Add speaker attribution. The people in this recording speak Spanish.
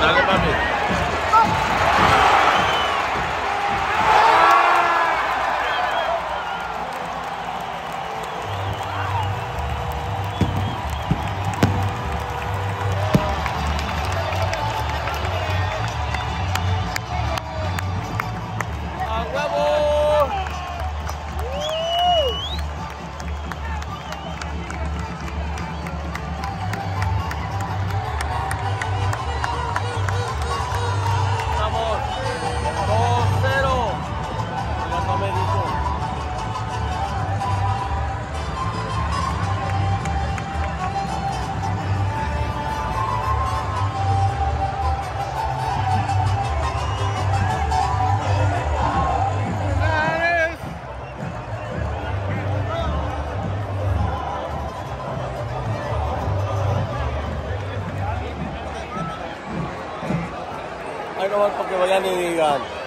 Speaker 1: Nada pra ver. Ahí no van porque vayan y digan.